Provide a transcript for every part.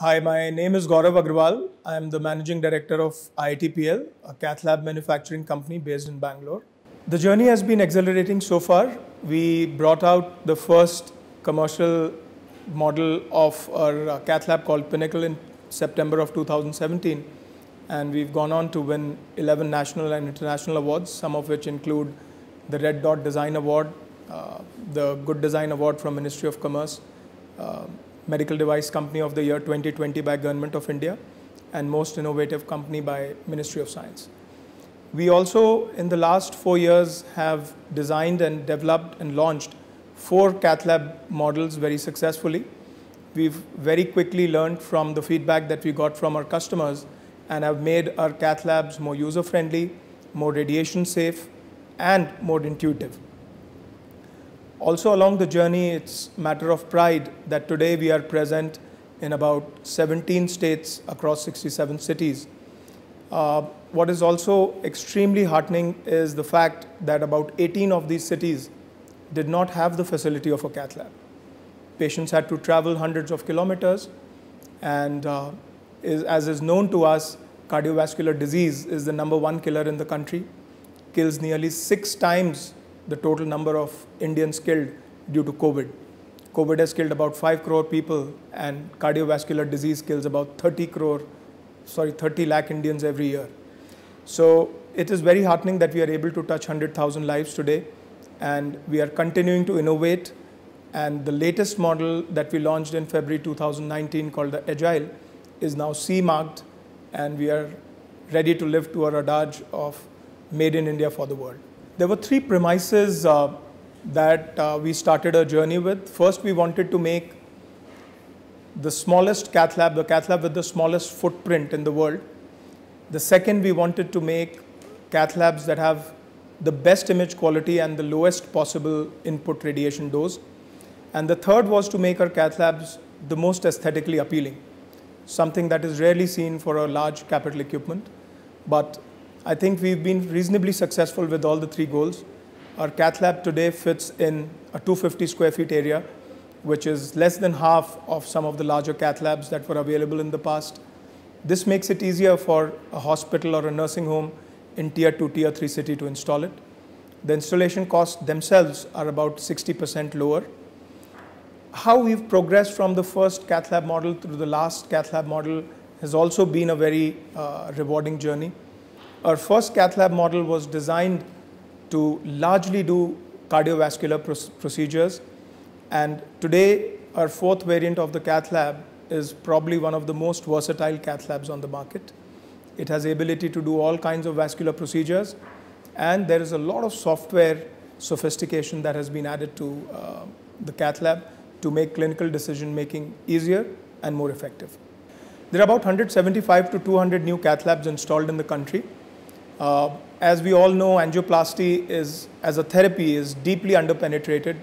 Hi, my name is Gaurav Agarwal. I am the managing director of IITPL, a cath lab manufacturing company based in Bangalore. The journey has been accelerating so far. We brought out the first commercial model of our uh, cath lab called Pinnacle in September of 2017 and we've gone on to win 11 national and international awards, some of which include the Red Dot Design Award, uh, the Good Design Award from Ministry of Commerce, uh, Medical Device Company of the Year 2020 by Government of India, and Most Innovative Company by Ministry of Science. We also, in the last four years, have designed and developed and launched four cath lab models very successfully. We've very quickly learned from the feedback that we got from our customers and have made our cath labs more user friendly, more radiation safe, and more intuitive. Also along the journey, it's a matter of pride that today we are present in about 17 states across 67 cities. Uh, what is also extremely heartening is the fact that about 18 of these cities did not have the facility of a cath lab. Patients had to travel hundreds of kilometers and uh, is, as is known to us, cardiovascular disease is the number one killer in the country, kills nearly six times the total number of Indians killed due to COVID. COVID has killed about 5 crore people and cardiovascular disease kills about 30 crore, sorry, 30 lakh Indians every year. So it is very heartening that we are able to touch 100,000 lives today and we are continuing to innovate and the latest model that we launched in February 2019 called the Agile is now CE marked and we are ready to live to our adage of made in India for the world. There were three premises uh, that uh, we started our journey with. First, we wanted to make the smallest cath lab, the cath lab with the smallest footprint in the world. The second, we wanted to make cath labs that have the best image quality and the lowest possible input radiation dose. And the third was to make our cath labs the most aesthetically appealing something that is rarely seen for a large capital equipment. But I think we've been reasonably successful with all the three goals. Our cath lab today fits in a 250 square feet area, which is less than half of some of the larger cath labs that were available in the past. This makes it easier for a hospital or a nursing home in tier 2, tier 3 city to install it. The installation costs themselves are about 60% lower how we've progressed from the first cath lab model to the last cath lab model has also been a very uh, rewarding journey. Our first cath lab model was designed to largely do cardiovascular procedures and today our fourth variant of the cath lab is probably one of the most versatile cath labs on the market. It has the ability to do all kinds of vascular procedures and there is a lot of software sophistication that has been added to uh, the cath lab to make clinical decision making easier and more effective. There are about 175 to 200 new cath labs installed in the country. Uh, as we all know, angioplasty is, as a therapy is deeply underpenetrated.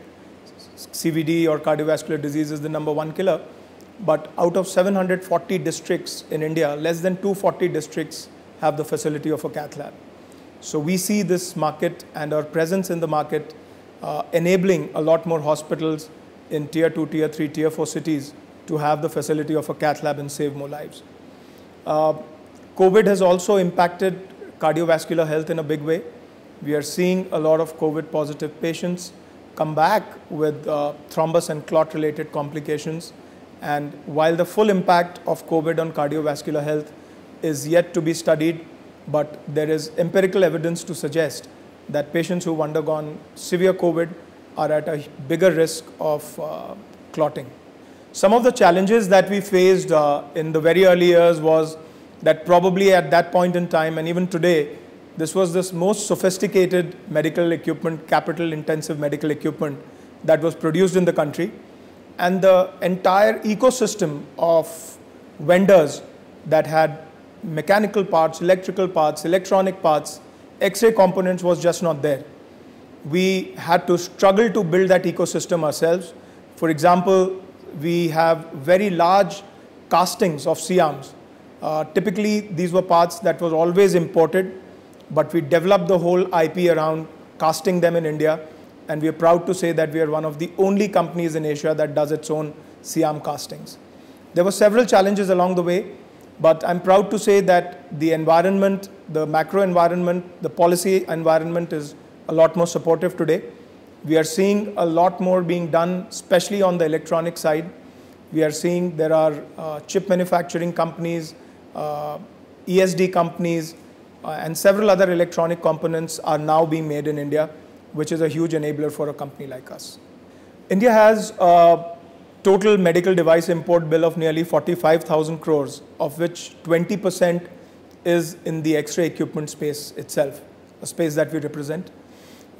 CVD or cardiovascular disease is the number one killer. But out of 740 districts in India, less than 240 districts have the facility of a cath lab. So we see this market and our presence in the market uh, enabling a lot more hospitals in tier 2, tier 3, tier 4 cities to have the facility of a cath lab and save more lives. Uh, COVID has also impacted cardiovascular health in a big way. We are seeing a lot of COVID positive patients come back with uh, thrombus and clot related complications. And while the full impact of COVID on cardiovascular health is yet to be studied, but there is empirical evidence to suggest that patients who've undergone severe COVID are at a bigger risk of uh, clotting. Some of the challenges that we faced uh, in the very early years was that probably at that point in time and even today, this was the most sophisticated medical equipment, capital intensive medical equipment that was produced in the country. And the entire ecosystem of vendors that had mechanical parts, electrical parts, electronic parts, X-ray components was just not there we had to struggle to build that ecosystem ourselves. For example, we have very large castings of C-arms. Uh, typically, these were parts that was always imported, but we developed the whole IP around casting them in India, and we are proud to say that we are one of the only companies in Asia that does its own C-arm castings. There were several challenges along the way, but I'm proud to say that the environment, the macro environment, the policy environment is a lot more supportive today. We are seeing a lot more being done, especially on the electronic side. We are seeing there are uh, chip manufacturing companies, ESD companies, uh, and several other electronic components are now being made in India, which is a huge enabler for a company like us. India has a total medical device import bill of nearly 45,000 crores, of which 20% is in the X-ray equipment space itself, a space that we represent.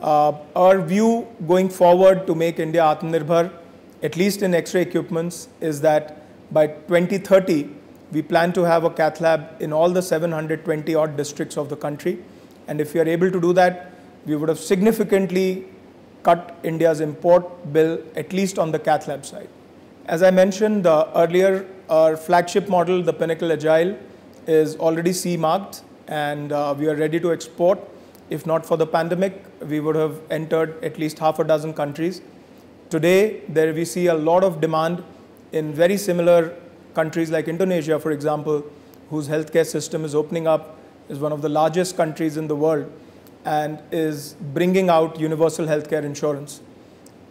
Uh, our view going forward to make India Atmanirbhar, at least in X-ray equipments, is that by 2030, we plan to have a cath lab in all the 720 odd districts of the country. And if we are able to do that, we would have significantly cut India's import bill, at least on the cath lab side. As I mentioned earlier, our flagship model, the Pinnacle Agile, is already CE marked and uh, we are ready to export. If not for the pandemic, we would have entered at least half a dozen countries. Today, there we see a lot of demand in very similar countries like Indonesia, for example, whose healthcare system is opening up, is one of the largest countries in the world, and is bringing out universal healthcare insurance.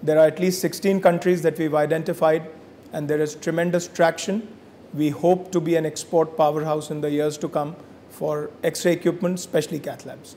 There are at least 16 countries that we've identified, and there is tremendous traction. We hope to be an export powerhouse in the years to come for X-ray equipment, especially cath labs.